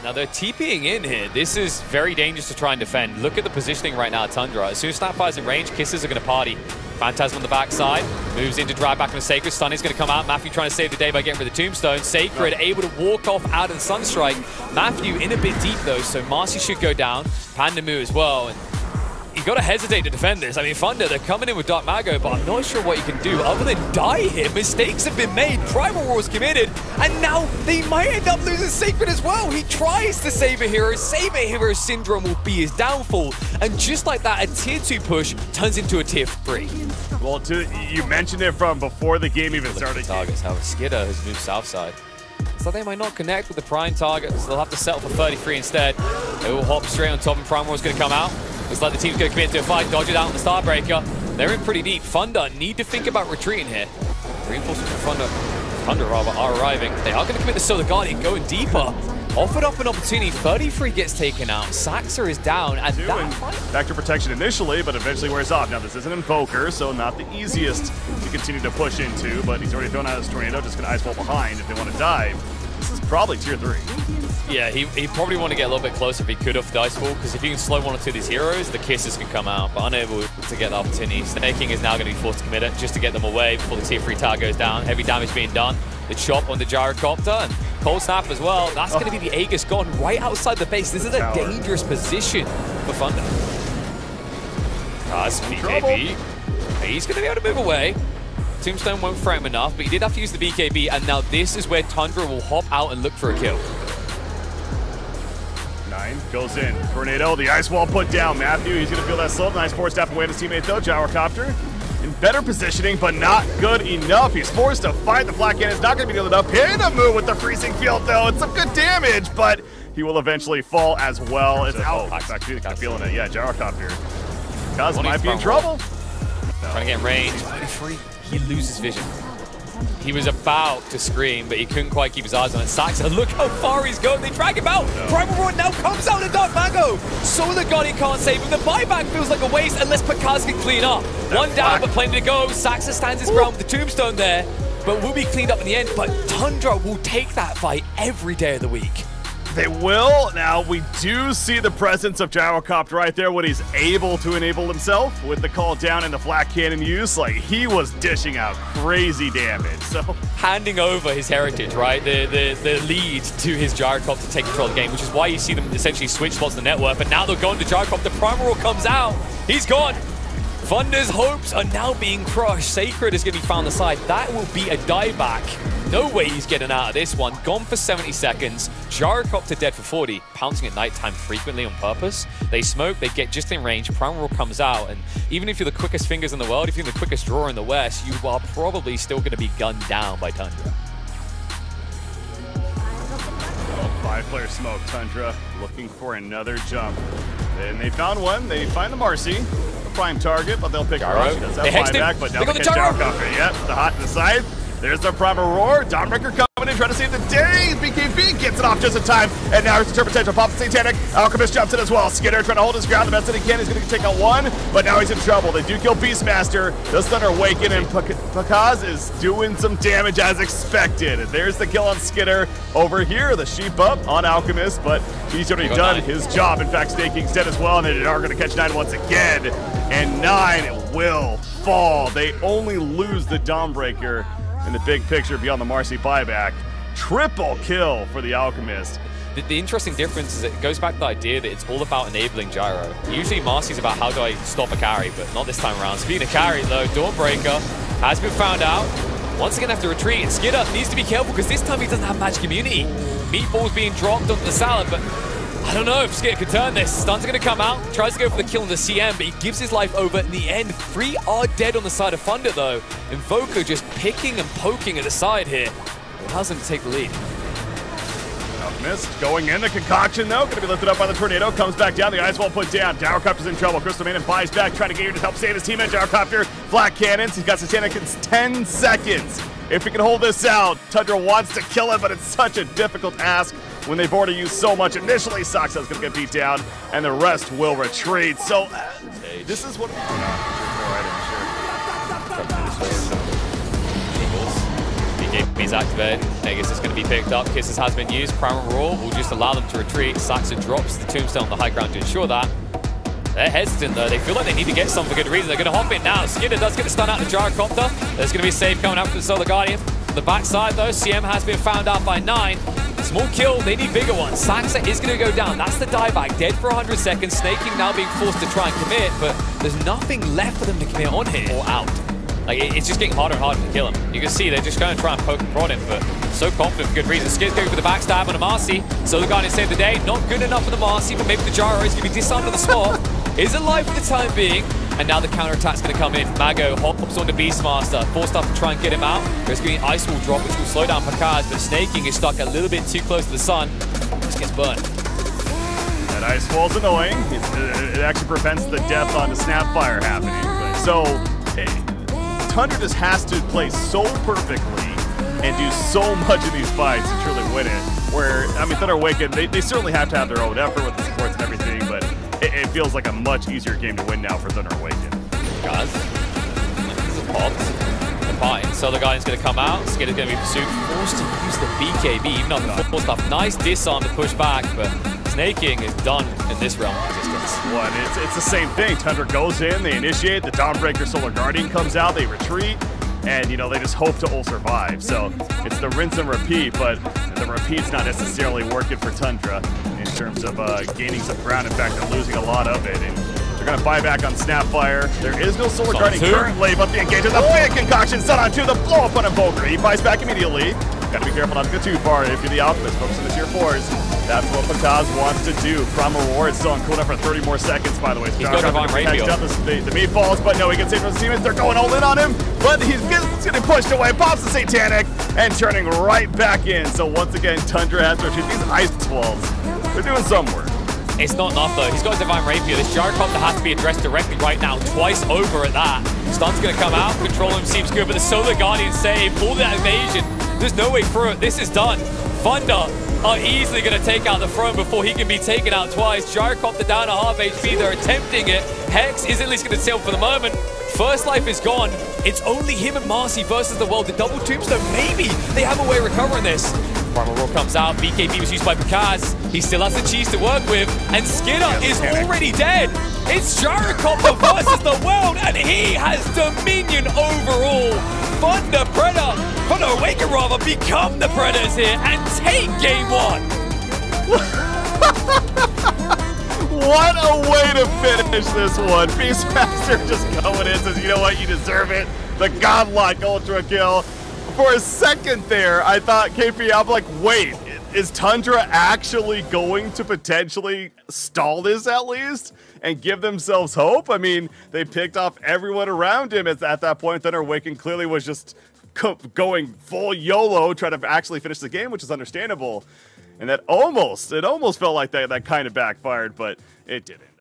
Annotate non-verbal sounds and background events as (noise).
Now they're TPing in here. This is very dangerous to try and defend. Look at the positioning right now, Tundra. As soon as Snapfire's in range, Kisses are going to party. Phantasm on the backside, moves in to drive back on the Sacred. Stun is going to come out. Matthew trying to save the day by getting rid of the Tombstone. Sacred able to walk off out of Sunstrike. Matthew in a bit deep though, so Marcy should go down. Pandamu as well. And you got to hesitate to defend this. I mean, Thunder, they're coming in with Dark Mago, but I'm not sure what you can do other than die here. Mistakes have been made. Primal Roar was committed, and now they might end up losing Sacred as well. He tries to save a hero. Save a hero syndrome will be his downfall. And just like that, a tier 2 push turns into a tier 3. Well, to, you mentioned it from before the game even started. Targets, how Skiter has moved south side. So they might not connect with the prime targets. They'll have to settle for 33 instead. It will hop straight on top, and Primal is going to come out. Looks like the team's going to commit to a fight, dodge it out on the Starbreaker. They're in pretty deep. Thunder need to think about retreating here. Reinforcements from Thunder, Thunder rather, are arriving. They are going to commit the Solar Guardian, going deeper. Offered up an opportunity, 33 gets taken out. Saksa is down, and Two, that and Vector protection initially, but eventually wears off. Now, this isn't Invoker, so not the easiest to continue to push into, but he's already thrown out his Tornado, just going to Ice Wall behind if they want to dive. This is probably tier 3. Yeah, he, he probably want to get a little bit closer if he could off the Dice Ball, because if you can slow one or two of these heroes, the kisses can come out, but unable to get the opportunity. Sneyking is now going to be forced to commit it, just to get them away before the tier 3 tower goes down. Heavy damage being done. The chop on the Gyrocopter, and Cold Snap as well. That's going to be the Aegis gone right outside the base. This is a dangerous position for Thunder. Trouble. BKB. He's going to be able to move away. Tombstone won't frame him enough, but he did have to use the BKB, and now this is where Tundra will hop out and look for a kill. Nine goes in. Tornado, the ice wall put down. Matthew, he's going to feel that slope. Nice four step away to his teammate, though. Gyrocopter in better positioning, but not good enough. He's forced to fight the flak cannon. It's not going to be good enough. Hit a move with the freezing field, though. It's some good damage, but he will eventually fall as well. It's out. Oh, fact, he's Kaz. feeling it. Yeah, Gyrocopter. Kaz might be in trouble. Trying to get range. 33. He loses vision. He was about to scream, but he couldn't quite keep his eyes on it. Saksa, look how far he's going. They drag him out. Primal Roar now comes out of Dark Mago. Solar he can't save him. The buyback feels like a waste unless Pakaz can clean up. One down, but plenty to go. Saksa stands his ground with the tombstone there, but will be cleaned up in the end. But Tundra will take that fight every day of the week. They will. Now, we do see the presence of Gyrocopter right there when he's able to enable himself with the call down and the flak cannon use. Like, he was dishing out crazy damage. So, handing over his heritage, right? The the, the lead to his Gyrocopter to take control of the game, which is why you see them essentially switch spots in the network. But now they're going to Gyrocopter. Primal comes out. He's gone. Thunder's hopes are now being crushed. Sacred is going to be found aside. That will be a dieback. No way he's getting out of this one. Gone for 70 seconds. Gyrocopter dead for 40. Pouncing at nighttime frequently on purpose. They smoke, they get just in range. Primal comes out. And even if you're the quickest fingers in the world, if you're the quickest drawer in the West, you are probably still going to be gunned down by Tundra. five player smoke. Tundra looking for another jump. And they found one. They find the Marcy. Prime target, but they'll pick her Gyro. up. She does They have hexed him. but now They got they the catch. Gyrocopter. Yep, the hot to the side. There's the primal roar. Dawnbreaker coming in, trying to save the day. BKB gets it off just in time. And now here's the turn potential. Pops the Satanic. Alchemist jumps in as well. Skinner trying to hold his ground the best that he can. He's going to take out one, but now he's in trouble. They do kill Beastmaster. Does Thunder awaken, and Pakaz is doing some damage as expected. And there's the kill on Skinner. Over here, the sheep up on Alchemist, but he's already done nine. his job. In fact, Sneyking's dead as well, and they are going to catch nine once again. And nine will fall. They only lose the Dawnbreaker in the big picture beyond the Marcy buyback. Triple kill for the Alchemist. The, the interesting difference is it goes back to the idea that it's all about enabling Gyro. Usually Marcy's about how do I stop a carry, but not this time around. Speaking of carry though, Dawnbreaker has been found out. Once again have to retreat, and Skiter needs to be careful because this time he doesn't have magic immunity. Meatballs being dropped onto the salad, but I don't know if Skiter can turn this. Stun's are gonna come out, tries to go for the kill on the CM, but he gives his life over in the end. Three are dead on the side of Thunder though. Invoker just picking and poking at the side here. Allows him to take the lead. Missed. going in. The concoction, though, going to be lifted up by the tornado. Comes back down. The ice wall put down. Gyrocopter's in trouble. Crystal Maiden buys back, trying to get here to help save his teammate. Gyrocopter, flak cannons. He's got Satanic in 10 seconds. If he can hold this out, Tundra wants to kill it, but it's such a difficult ask when they've already used so much. Initially, Saksa's going to get beat down, and the rest will retreat. So, uh, this is what. BKB's activated. Aegis is going to be picked up. Kisses has been used. Primal Roar will just allow them to retreat. Saksa drops the Tombstone on the high ground to ensure that. They're hesitant though. They feel like they need to get some for good reason. They're going to hop in now. Skiter does get the stun out the Gyrocopter. There's going to be a save coming out from the Solar Guardian. On the backside though, CM has been found out by 9. Small kill, they need bigger ones. Saksa is going to go down. That's the dieback. Dead for 100 seconds. Sneyking now being forced to try and commit, but there's nothing left for them to commit on here or out. Like, it's just getting harder and harder to kill him. You can see they're just going to try and poke and prod him, but so confident for good reason. Skid's going for the backstab on a Marci. So the Guardian saved the day. Not good enough for the Marci, but maybe the Gyro is going to be disarmed on the spot. (laughs) is alive for the time being. And now the counterattack's going to come in. Mago hops onto Beastmaster, forced up to try and get him out. There's going to be Ice Wall drop, which will slow down Pakaz, but Sneyking is stuck a little bit too close to the sun. Just gets burned. That Ice Wall's annoying. It's, it actually prevents the death on the Snapfire happening. So, it, Tundra just has to play so perfectly and do so much in these fights to truly win it. Where, I mean, Thunder Awaken, they, they certainly have to have their own effort with the supports and everything, but it, it, feels like a much easier game to win now for Thunder Awaken. Guys, this is popped. The bind. So the guy's going to come out. Skiter's going to be pursued. Forced to use the BKB, even on the full stuff. Nice disarm to push back, but Sneyking is done in this realm of resistance. What? It's, it's the same thing. Tundra goes in, they initiate, the Dawnbreaker Solar Guardian comes out, they retreat, and you know they just hope to all survive. So it's the rinse and repeat, but the repeat's not necessarily working for Tundra in terms of uh, gaining some ground. In fact, they're losing a lot of it. And they're going to buy back on Snapfire. There is no Solar Guardian currently, but the engage is a big concoction. Sun on two, the blow up on Invoker. He buys back immediately. Gotta be careful not to go too far if you're the Alchemist. Focus on the tier 4s. That's what Pakaz wants to do. Primal Roar is still on cooldown for 30 more seconds, by the way. He's going Divine Rapier. Up the, the, meatballs, but no, he gets saved from the demons. They're going all in on him, but he's getting pushed away. Pops the Satanic and turning right back in. So once again, Tundra has to retreat. These ice walls, they're doing some work. It's not enough though. He's got a Divine Rapier. This Gyrocopter has to be addressed directly right now. Twice over at that. Stun's going to come out. Control him seems good, but the Solar Guardian save. All that evasion. There's no way through it. This is done. Thunder are easily going to take out the throne before he can be taken out twice. Gyrocopter down a half HP. They're attempting it. Hex is at least going to sail for the moment. First life is gone. It's only him and Marcy versus the world. The double tombstone, maybe they have a way of recovering this. Primal Roar comes out. BKB was used by Pakaz. He still has the cheese to work with. And Skinner is already dead. It's Gyrocopter versus the world, and he has dominion over all. Thunder Predator, Awaken rather, become the Predators here and take game one. (laughs) what a way to finish this one. Beastmaster (laughs) just going in, says, you know what, you deserve it. The godlike ultra kill. For a second there, I thought KP, I'm like, wait, is Tundra actually going to potentially stall this at least and give themselves hope? I mean, they picked off everyone around him at, that point. Thunder Awaken clearly was just going full YOLO, trying to actually finish the game, which is understandable. And that almost, it almost felt like that, that kind of backfired, but it didn't.